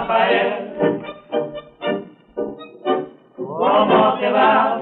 Rafael. ¿Cómo te va?